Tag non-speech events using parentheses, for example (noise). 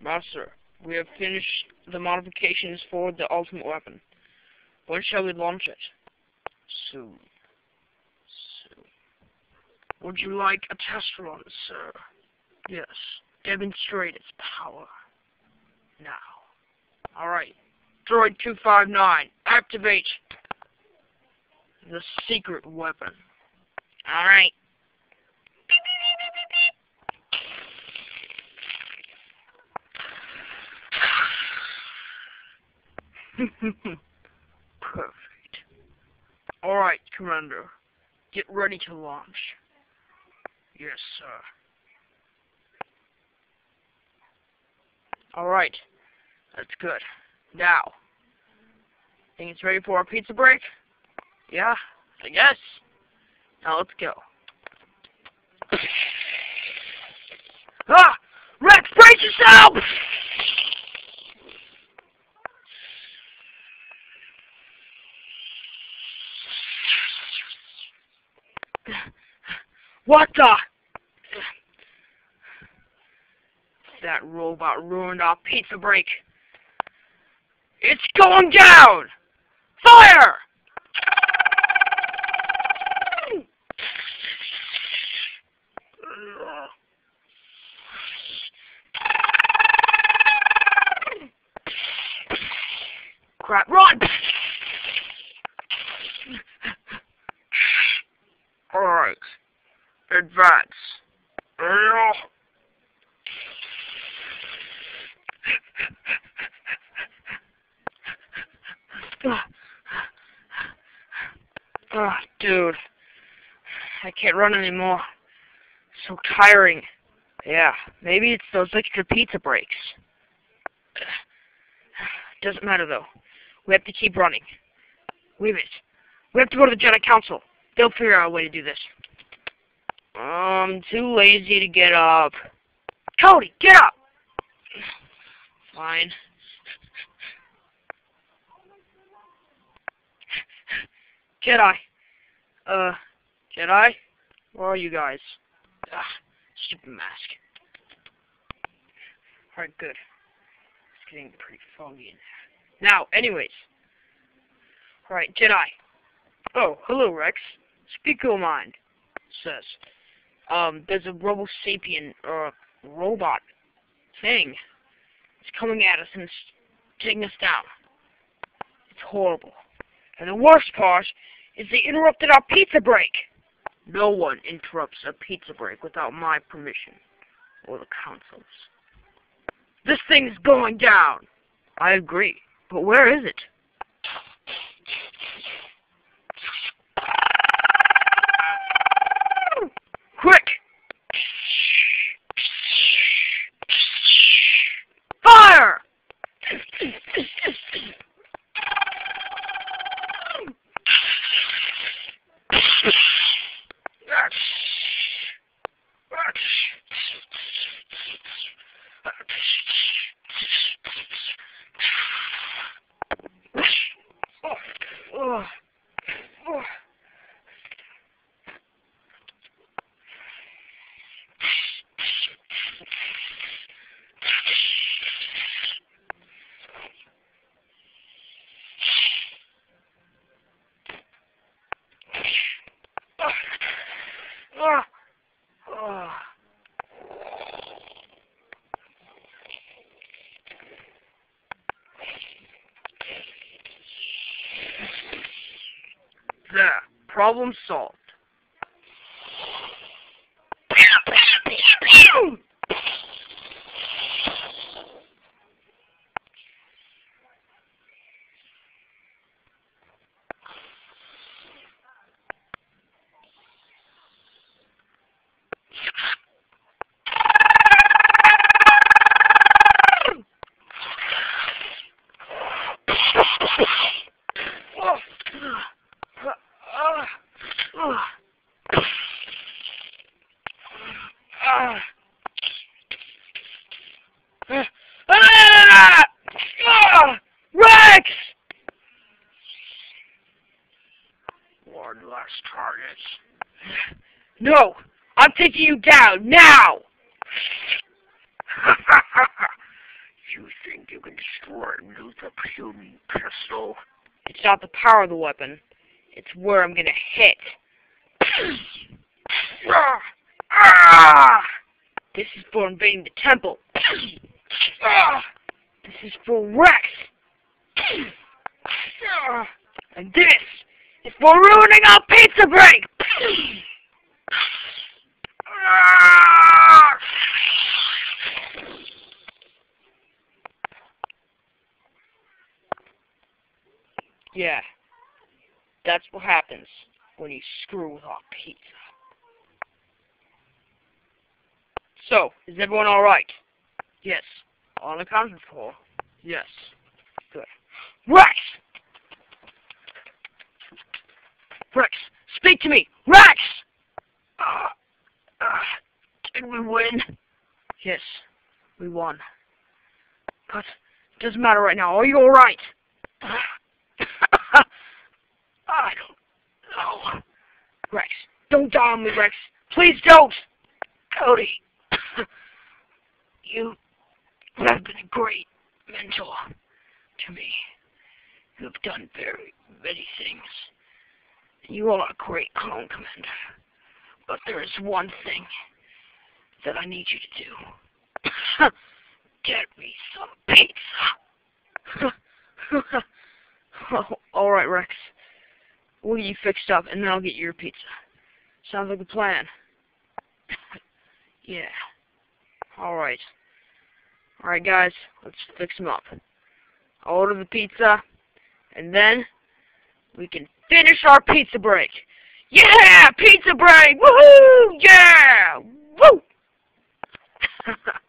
Master, we have finished the modifications for the ultimate weapon. When shall we launch it? Soon. Soon. Would you like a test run, sir? Yes. Demonstrate its power. Now. Alright. Droid 259, activate the secret weapon. Alright. (laughs) Perfect. Alright, Commander. Get ready to launch. Yes, sir. Alright. That's good. Now. Think it's ready for our pizza break? Yeah, I guess. Now let's go. (laughs) ah! Rex, brace yourself! What the? That robot ruined our pizza break. It's going down! Fire! Crap, run! Oh, dude. I can't run anymore. So tiring. Yeah, maybe it's those extra pizza breaks. Doesn't matter, though. We have to keep running. Wait a minute. We have to go to the Jedi Council. They'll figure out a way to do this. I'm too lazy to get up. Cody, get up! Fine. Jedi. Uh, Jedi? Where are you guys? Ah, stupid mask. Alright, good. It's getting pretty foggy in there. Now, anyways. Alright, Jedi. Oh, hello, Rex. Speak your mind, says. Um, there's a Robo Sapien, or robot thing. It's coming at us and it's taking us down. It's horrible. And the worst part is they interrupted our pizza break. No one interrupts a pizza break without my permission. Or the council's. This thing's going down. I agree. But where is it? There. Problem solved. Rex! One last target. No! I'm taking you down now! (laughs) You think you can destroy me with a puny pistol? It's not the power of the weapon. It's where I'm gonna hit. This is for invading the temple. This is for Rex. And this is for ruining our pizza break. Ah! Yeah. That's what happens when you screw with our pizza. So, is everyone alright? Yes. On the accounted for? Yes. Good. Rex! Rex, speak to me! Rex! Ah! Ah! Did we win? Yes, we won. But it doesn't matter right now. Are you alright? (laughs) I don't. Rex, don't die on me, Rex. Please don't! Cody, (coughs) you have been a great mentor to me. You have done very many things. You are a great clone commander. But there is one thing that I need you to do. (coughs) Get me some pizza. (laughs) oh, alright, Rex. We'll get you fixed up, and then I'll get you your pizza. Sounds like a plan. (coughs) yeah. Alright. Alright, guys. Let's fix him up. I'll order the pizza, and then we can finish our pizza break. Yeah! Pizza break! Woohoo! Yeah! Woo! (laughs)